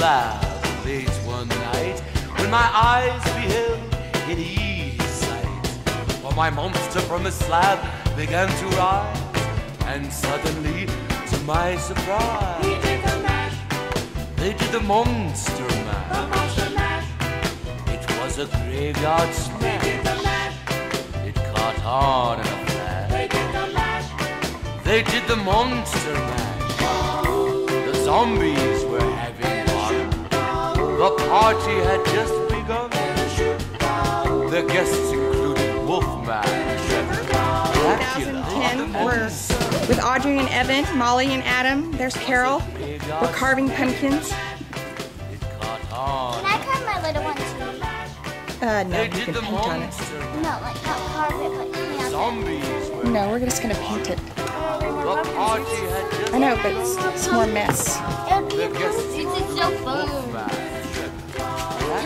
the lab late one night when my eyes beheld an easy sight. For my monster from the slab began to rise, and suddenly, to my surprise, He did the mash, they did the monster the mash. monster mash. It was a graveyard They smash. did the mash, It caught on in a flash. they did the mash. They did the monster mash. The zombies were having fun. The party had just begun. The guests included Wolfman, Dracula, 2010, we're with Audrey and Evan, Molly and Adam. There's Carol. We're carving pumpkins. It caught on. Can I carve my little one too? Uh, no, They you did can paint on it. No, like not carve it, but hang on. Zombies were. No, we're just gonna paint it. The party had just I know, but it's, it's more mess. It would be The a guests This is so fun.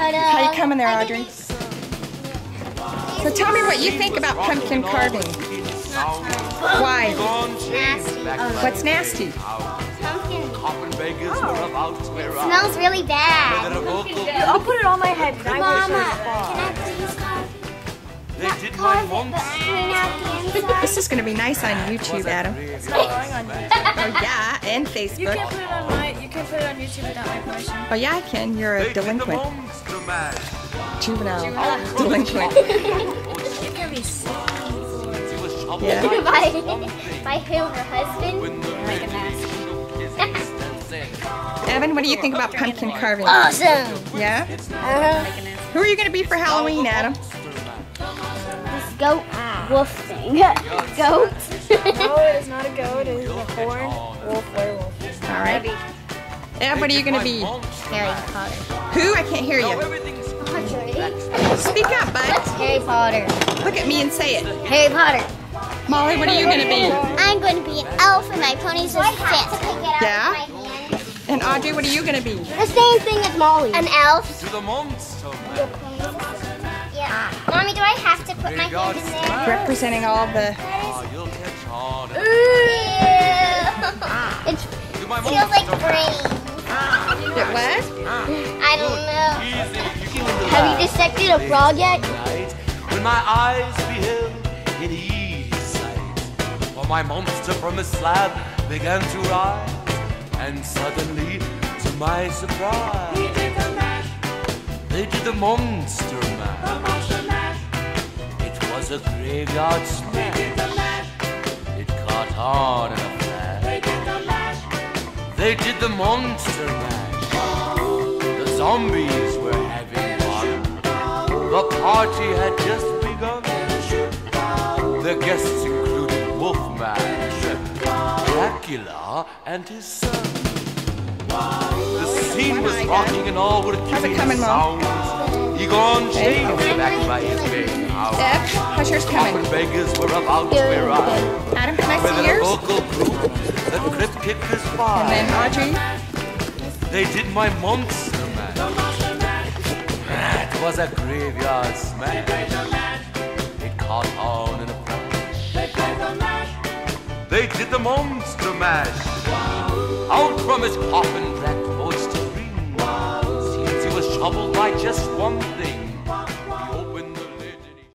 Wolfman. Ta-da. How you coming there, Audrey? So tell me what you think about pumpkin carving. Why? What's nasty? Pumpkin. Coffin beggars were about to arrive. Smells really bad. With a vocal I'll put it on my head. and I Mama, can I please carve? They Not did my carve monster. clean out the inside. This is gonna be nice on YouTube, Adam. It's not going on YouTube. Oh yeah, and Facebook. You Facebook. can put it on my. You can put it on YouTube without my permission. Oh yeah, I can. You're They a did the delinquent. monster mash. Juvenile. Delinquent. You can be sick. It Yeah. by By, just one thing. by who? Her husband? Like a mask. shook his fist and said, Evan, what do you think about pumpkin carving? Awesome. Yeah? Uh-huh. Who are you gonna be for Halloween, Adam? This goat wolf thing. goat. No, it is not a goat. It is a horn wolf werewolf. All right. Ed, what are you gonna be? Harry Potter. Who? I can't hear you. Everything's Speak up, bud. Harry Potter. Look at me and say it. Harry Potter. Molly, what are you gonna be? I'm going to be an elf and my pony's a assistant. Yeah? And Audrey, what are you gonna be? The same thing as Molly. An elf. to the monster put my hand in there? Representing all the. Oh, you'll catch on. Ew. It feels like monster mash. brains. What? I don't know. Easy, cooking in the Have you dissected a frog yet? when my eyes beheld an easy sight. For my monster from the slab began to rise, and suddenly, to my surprise, He did the mash, they did the monster mash. A graveyard They smash. did the mash, It caught on in a flash. they did the mash. They did the monster mash. The zombies were having fun. The party had just begun. The guests included Wolfman, Dracula, and his son. The scene was rocking and all were How's it giving coming, Mom? sounds. Egon changed back by his big house. Ed, how's yours Coffin coming? beggars were about to arrive. Adam, can I see yours? vocal group, the Crypt Kickers And then Audrey. They did my monster mash. It was a graveyard smash. It caught on in a flash. They did the monster mash. Out from his coffin, that voice to ring. Seems he was troubled by just one thing.